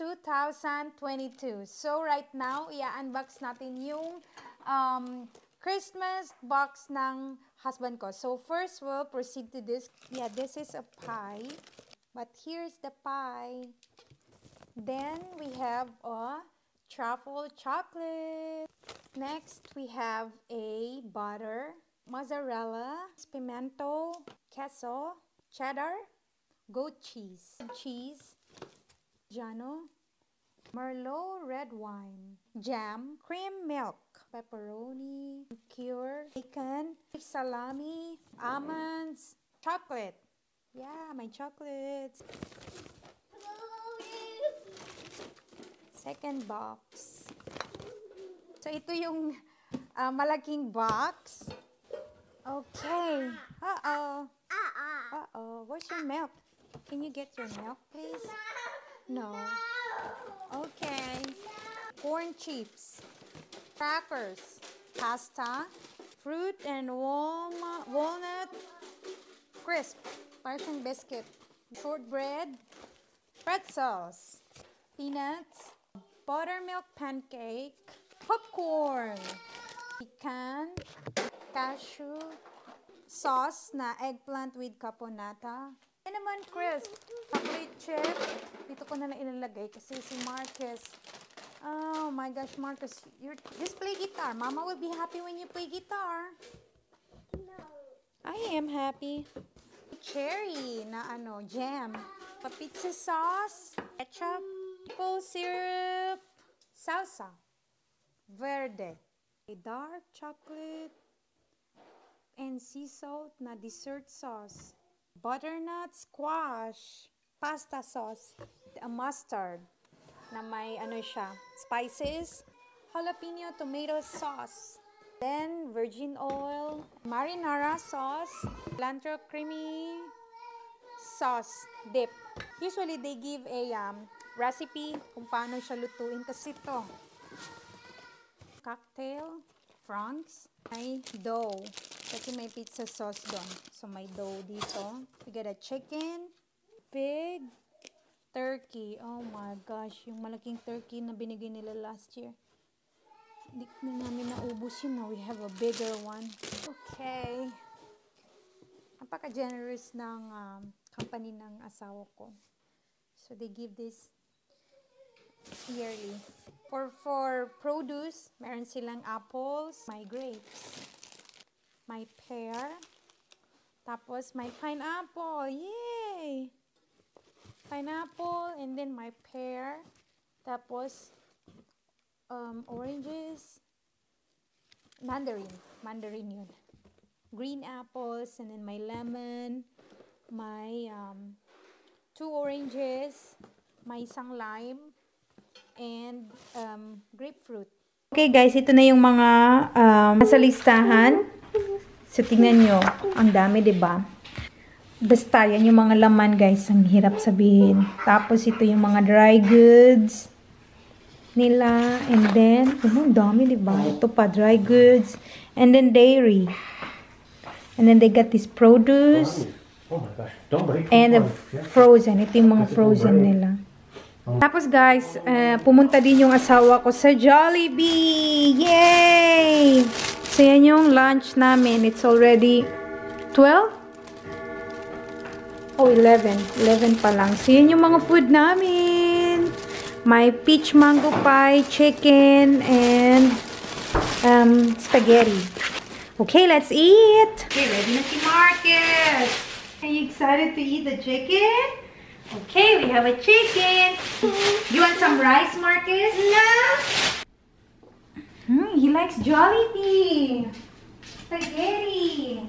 December 8, 2022. So, right now, i-unbox natin yung um, Christmas box ng husband ko. So, first, we'll proceed to this. Yeah, this is a pie. But here's the pie. Then, we have a truffle chocolate. Next, we have a butter, mozzarella, pimento, queso, cheddar, goat cheese, cheese, Jano, Merlot red wine, jam, cream milk, pepperoni, cure, bacon, salami, almonds, chocolate. Yeah, my chocolates. Second box. So, ito yung uh, malaking box. Okay. Uh-oh. Uh-oh. Where's your milk? Can you get your milk, please? No. Okay. Corn chips. Crackers. Pasta. Fruit and walnut, walnut crisp. Parang biscuit. Shortbread. Pretzels. Peanuts. Buttermilk pancake. Popcorn. Pecan. Cashew. Sauce na eggplant with caponata. Yan naman, crisp. Chocolate chip. Dito ko na lang ilalagay kasi si Marcus. Oh my gosh, Marcus. You're, just play guitar. Mama will be happy when you play guitar. No. I am happy. Cherry na ano, jam. Pa-pizza sauce. Ketchup. Maple syrup. Salsa. Verde. A dark chocolate. And sea salt na dessert sauce. Butternut squash. Pasta sauce. A mustard. Na may ano siya. Spices. Jalapeno tomato sauce. Then, virgin oil, marinara sauce, cilantro creamy sauce dip. Usually, they give a um, recipe kung paano siya lutuin kasi ito. Cocktail, franks, may dough. Kasi may pizza sauce doon. So, may dough dito. We got a chicken, pig, turkey. Oh my gosh, yung malaking turkey na binigay nila last year. Hindi na namin naubos yun. No? We have a bigger one. Okay. Napaka-generous ng um, company ng asawa ko. So, they give this yearly. For, for produce, meron silang apples, my grapes, my pear, tapos my pineapple. Yay! Pineapple, and then my pear, tapos um, oranges, mandarin, mandarin yun. Green apples, and then my lemon, my um, two oranges, my isang lime, and um, grapefruit. Okay guys, ito na yung mga um, nasa listahan. So tingnan nyo, ang dami 'di ba? Basta yan yung mga laman guys, ang hirap sabihin. Tapos ito yung mga dry goods nila. And then, oh, dami, ba? Ito pa, dry goods. And then, dairy. And then, they got this produce. Oh my gosh, don't break. And the frozen. Ito yung mga frozen nila. Tapos, guys, eh, pumunta din yung asawa ko sa Jollibee! Yay! So, yan yung lunch namin. It's already 12? Oh, 11. 11 pa lang. So, yun yung mga food namin. My peach mango pie, chicken, and um, spaghetti. Okay, let's eat. Okay, ready na si Marcus. Are you excited to eat the chicken? Okay, we have a chicken. You want some rice, Marcus? No. Hmm, he likes Jollibee. Spaghetti.